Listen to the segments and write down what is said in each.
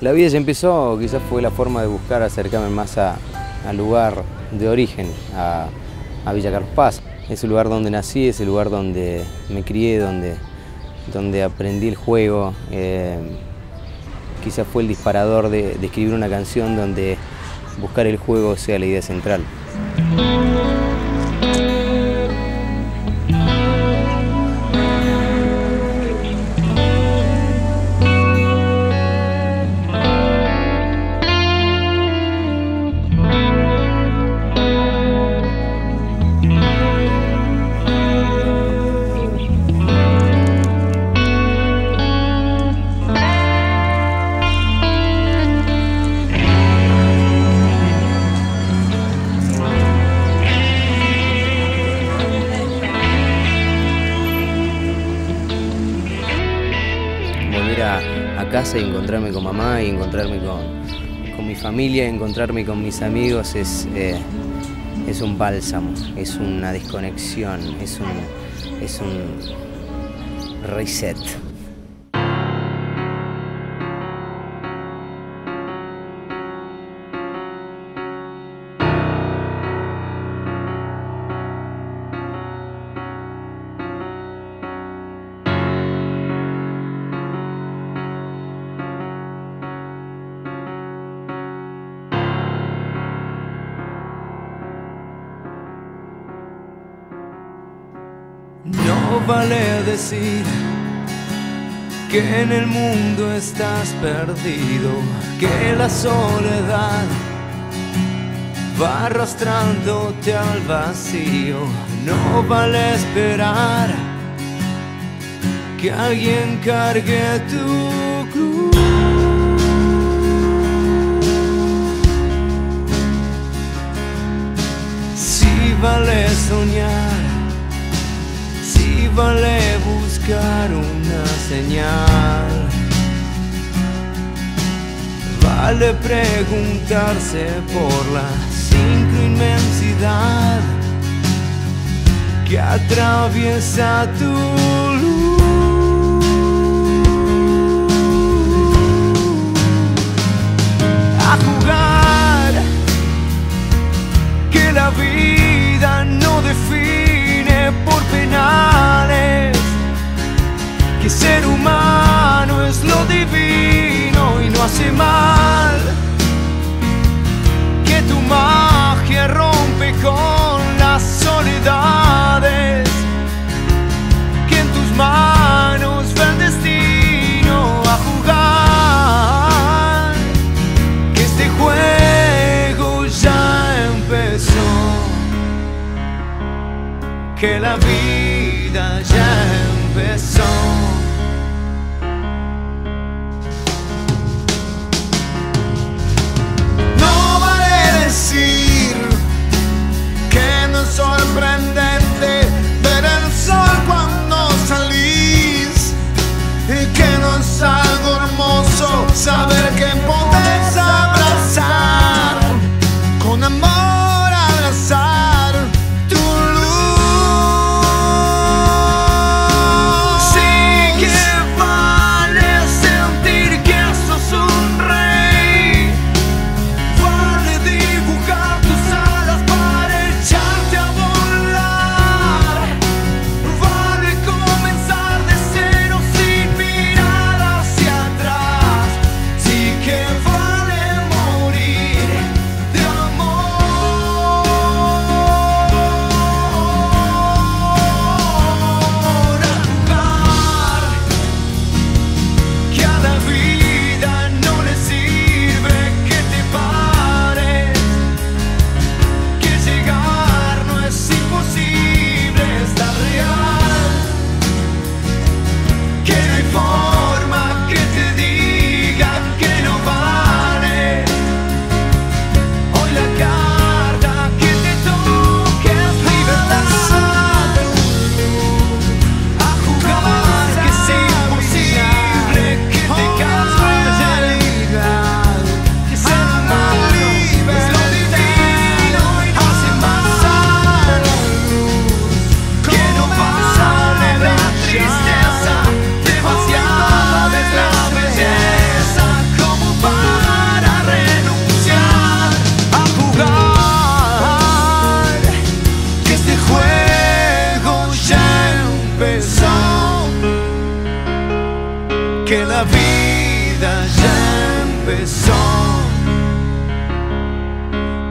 La vida ya empezó, quizás fue la forma de buscar acercarme más al lugar de origen, a, Villa Carlos Paz. Es el lugar donde nací, es el lugar donde me crié, donde, donde aprendí el juego. Eh, quizás fue el disparador de escribir una canción donde buscar el juego sea la idea central. Y encontrarme con mamá y encontrarme con, mi familia, encontrarme con mis amigos es, eh, es un bálsamo, es una desconexión, es un, es un reset. No vale decir que en el mundo estás perdido, que la soledad va arrastrándote al vacío. No vale esperar que alguien cargue tu cruz. Si vale soñar vale buscar una señal. Vale preguntarse por la cinco inmensidad que atraviesa tu luz. A jugar que la vida que la vida ya empezó.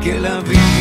Que la vida